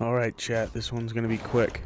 Alright, chat, this one's gonna be quick.